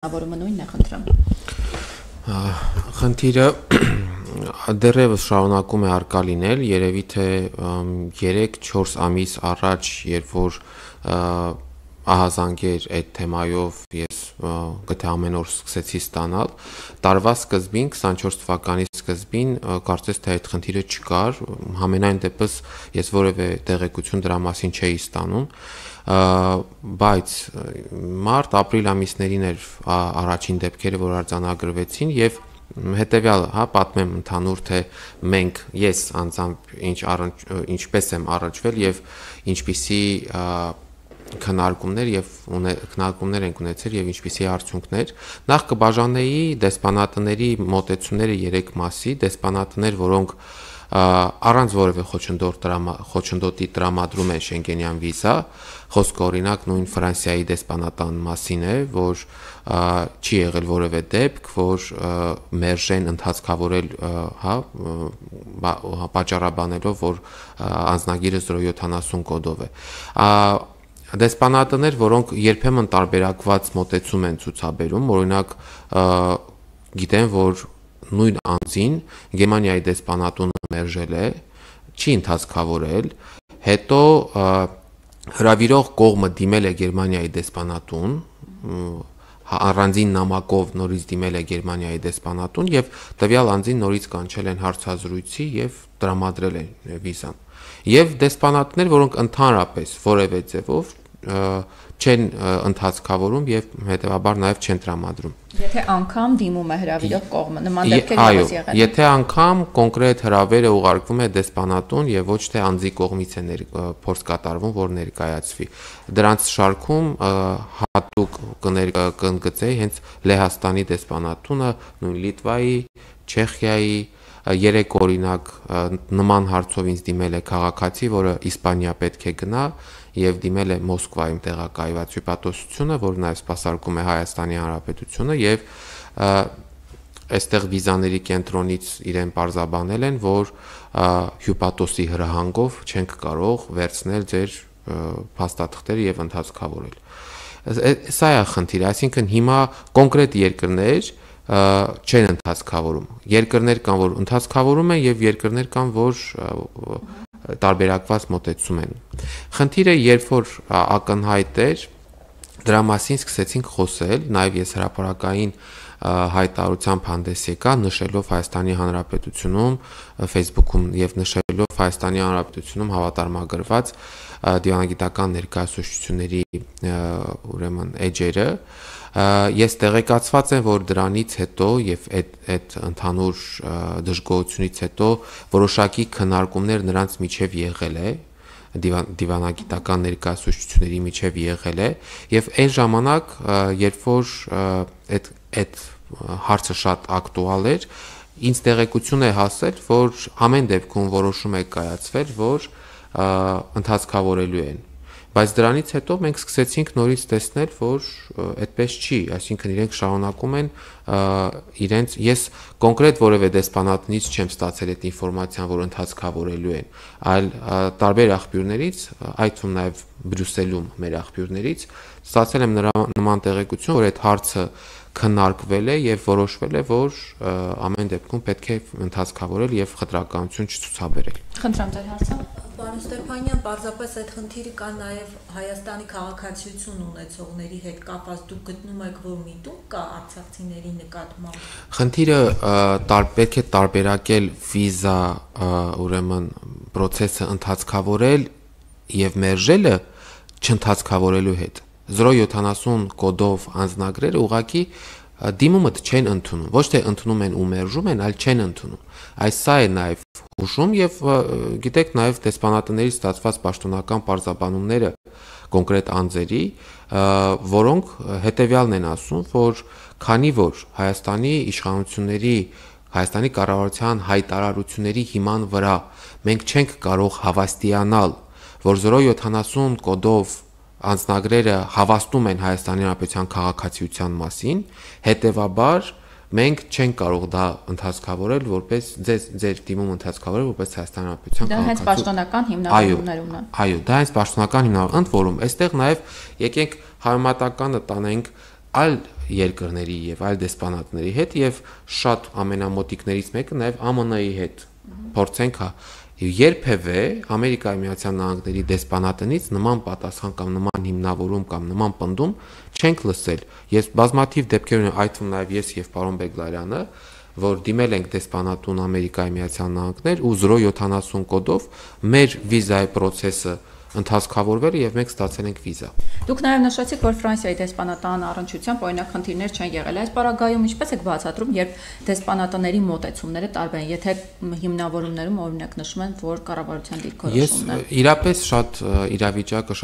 Որը նույնն է խնդրում։ Խնդիրը դեռևս շարունակում է արկա լինել, երևի թե 3-4 ամիս առաջ, երբ որ ահազանգեր այդ թեմայով ես գտե ամեն օր սկսեցի ստանալ, տարվա սկզբին 24 թվականի սկզբին կարծես թե այդ խնդիրը չկար, համենայն դեպս ես որևէ տեղեկություն դրա մասին չէի ստանում բայց մարտ ապրիլ ամիսներին էր առաջին դեպքերը, որ արձանագրվեցին եւ հետեւյալը, հա, պատմեմ ընդհանուր թե մենք ես անձամբ ինչ առնչ ինչպես եմ առնչվել եւ ինչպիսի քննարկումներ եւ քննարկումներ ենք ունեցել եւ ինչպիսի արդյունքներ նախ կբաժանեի դեսպանատների մոտեցումները 3 մասի դեսպանատներ որոնք առանց որևէ խոչընդոտ տրամա խոչընդոտի տրամադրում են Շենգենյան վիզա խոսքը օրինակ նույն Ֆրանսիայի դեսպանատան մասին է որ չի եղել որևէ դեպք որ մերժեն ընդհանցավորել հա պատճառաբանելով որ անznագիրը 070 կոդով է դեսպանատներ, որոնք երբեմն տարբերակված մոտեցում են ցուցաբերում, օրինակ գիտեն, որ նույն անձին Գերմանիայի դեսպանատունը մերժել է, չի ընդհանցավորել, հետո հravirող կողմը դիմել է Գերմանիայի դեսպանատուն, առանձին նամակով նորից դիմել է Գերմանիայի դեսպանատուն եւ տվյալ անձին նորից կանչել են հարցազրույցի եւ տրամադրել են վիզան։ Եվ դեսպանատներ, որոնք ընդհանրապես որևէ ձևով չեն ընդհանցավորում եւ հետեւաբար նաեւ չեն տրամադրում։ Եթե անգամ դիմում է հravirող կողմը, նման դեպքեր ևս եղել։ Այո, եթե անգամ կոնկրետ հravirը ուղարկվում է դեսպանատուն եւ ոչ թե անձի կողմից է փորձ կատարվում, որ ներկայացվի։ Դրանց շարքում հատուկ կընդգծեի հենց Լեհաստանի դեսպանատունը, նույն Լիտվայի, Չեխիայի, երեք օրինակ նման հարցով ինձ դիմել է քաղաքացի, որը Իսպանիա պետք է գնա, եւ դիմել է Մոսկվայում տեղակայված հյուպատոսությունը, որը նաեւ սպասարկում է Հայաստանի Հանրապետությունը եւ այստեղ վիզաների կենտրոնից իրեն պարզաբանել են, որ հյուպատոսի հրահանգով չենք կարող վերցնել ձեր փաստաթղթերը եւ ընդհանցավորել։ Սա է խնդիրը, այսինքն հիմա կոնկրետ երկրներ չեն ընթացքավորում։ Երկրներ կան, որ ընթացքավորում են եւ երկրներ կան, որ տարբերակված մոտեցում են։ Խնդիրը երբ որ ակնհայտ էր, դրա մասին սկսեցինք խոսել, նաև ես հրապարակային հայտարարությամբ հանդես եկա նշելով Հայաստանի Հանրապետությունում Facebook-ում եւ նշելով Հայաստանի Հանրապետությունում հավատարմագրված դիվանագիտական ներկայացուցիչների ուրեմն էջերը ես տեղեկացված եմ որ դրանից հետո եւ այդ այդ ընդհանուր դժգոհությունից հետո որոշակի քննարկումներ նրանց միջև եղել է դիվանագիտական ներկայացուցիչների միջև եղել է եւ այն ժամանակ երբ որ այդ այդ հարցը շատ ակտուալ էր ինձ տեղեկություն է հասել որ ամեն դեպքում որոշում է կայացվել որ ընդհանցավորելու են բայց դրանից հետո մենք սկսեցինք նորից տեսնել, որ այդպես չի, այսինքն իրենք շարունակում են իրենց ես կոնկրետ որևէ դեսպանատնից չեմ ստացել այդ ինֆորմացիան, որ ընդհանցավորելու են, այլ տարբեր աղբյուրներից, այդ թվում նաև Բրյուսելում մեր աղբյուրներից ստացել եմ նրա նման տեղեկություն, որ այդ հարցը քննարկվել է եւ որոշվել է, որ ամեն դեպքում պետք է ընդհանցավորել եւ խտրականություն չցուցաբերել։ Խնդրեմ ձեր հարցը։ Պարոն Ստեփանյան, պարզապես այդ խնդիրը կա նաև Հայաստանի քաղաքացիություն ունեցողների հետ կապված դուք գտնում եք, որ միտում կա արցախցիների նկատմամբ։ Խնդիրը պետք է տարբերակել վիզա, ուրեմն process-ը ընդհանցավորել եւ մերժելը չընդհանցավորելու հետ 070 կոդով անznագրերը ուղակի դիմումը չեն ընդունում ոչ թե ընդունում են ու մերժում են այլ չեն ընդունում այս սա է նաև հուշում եւ գիտեք նաև դեսպանատներից ստացված պաշտոնական պարզաբանումները կոնկրետ անձերի որոնք հետեւյալն են ասում որ քանի որ Հայաստանի իշխանությունների Հայաստանի կառավարության հայտարարությունների հիման վրա մենք չենք կարող հավաստիանալ որ 070 կոդով անձնագրերը հավաստում են Հայաստանի Հանրապետության քաղաքացիության մասին, հետևաբար մենք չենք կարող դա ընդհանցավորել որպես ձեզ ձեր դիմում ընդհանցավորել որպես Հայաստանի Հանրապետության քաղաքացի։ Դա հենց պաշտոնական հիմնավորումներ ունեն։ Այո, դա հենց պաշտոնական հիմնավոր, ընդ որում, այստեղ նաև եկենք համեմատականը տանենք այլ երկրների եւ այլ դեսպանատների հետ եւ շատ ամենամոտիկներից մեկը նաեւ ԱՄՆ-ի հետ փորձենք հա երբևէ Ամերիկայի Միացյալ Նահանգների դեսպանատնից նման պատասխան կամ նման հիմնավորում կամ նման պնդում չենք լսել։ Ես բազմաթիվ դեպքեր ունեմ, այդ թվում նաև ես եւ պարոն Բեգլարյանը, որ դիմել ենք դեսպանատուն Ամերիկայի Միացյալ Նահանգներ ու 070 կոդով մեր վիզայի process-ը ընթացքավորվել եւ մենք ստացել ենք վիզա։ Դուք նաեւ նշեցիք, որ Ֆրանսիայի դեսպանատան առնչությամբ օրինակ խնդիրներ չեն եղել։ Այս պարագայում ինչպես եք բացատրում, երբ դեսպանատների մոտեցումները տարբեր են, եթե հիմնավորումներում օրինակ նշում են, որ կառավարության դիրքորոշումն է։ Ես իրապես շատ իրավիճակը